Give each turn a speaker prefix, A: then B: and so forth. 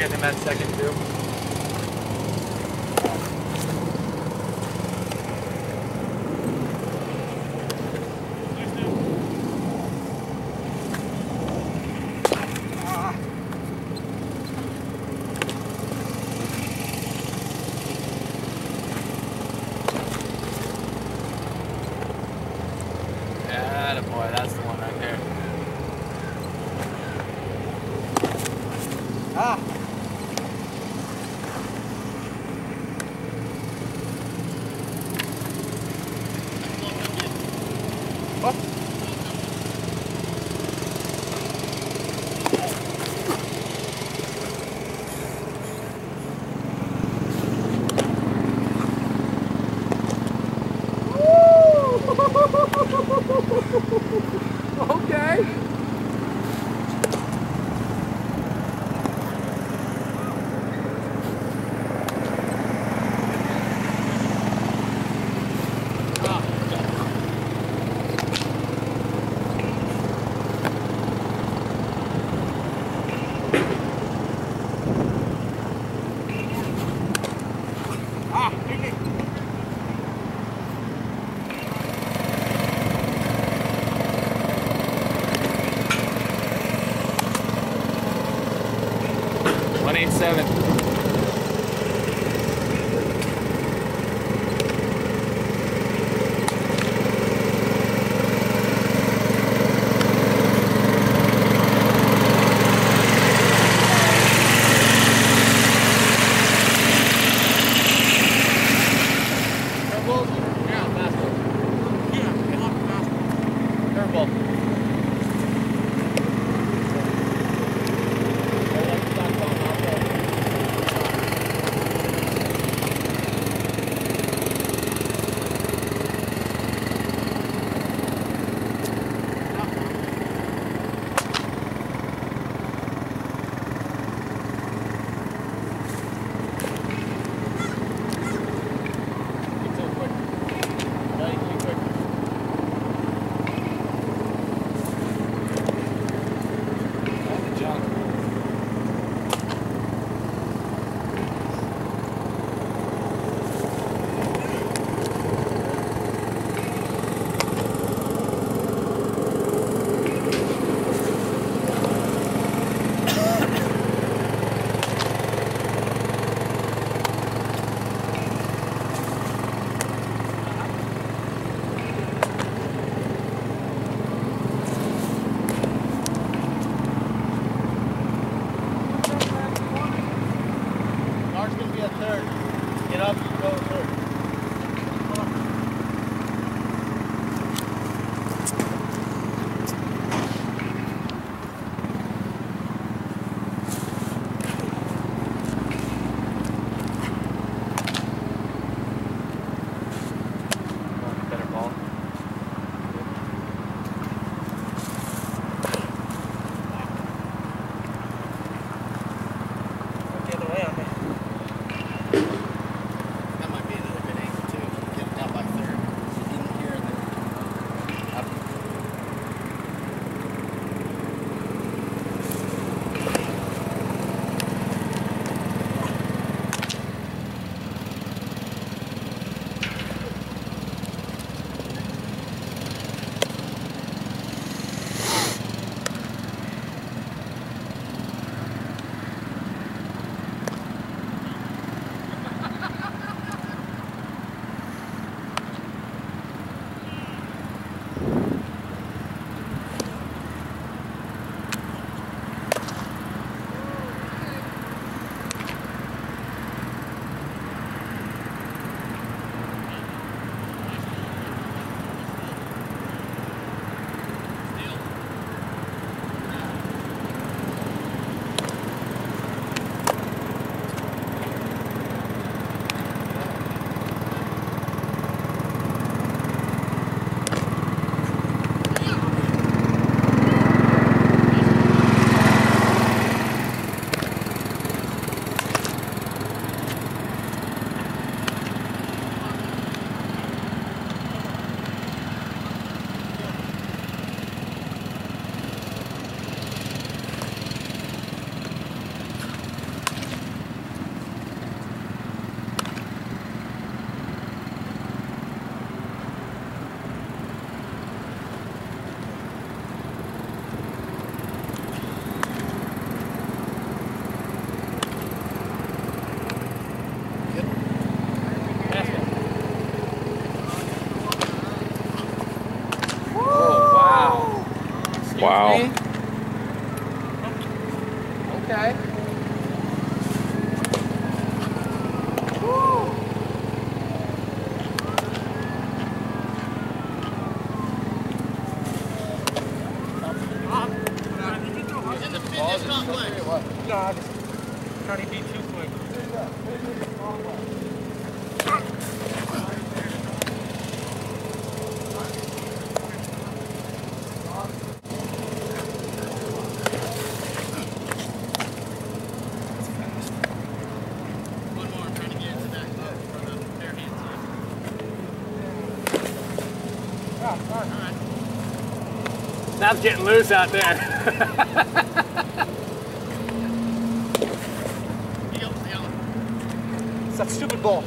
A: getting him at second too. Yeah, boy, that's the one right there.
B: Ah!
A: seven.
C: Wow.
B: Okay.
A: No, just
B: That's getting loose out there.
A: it's that stupid ball.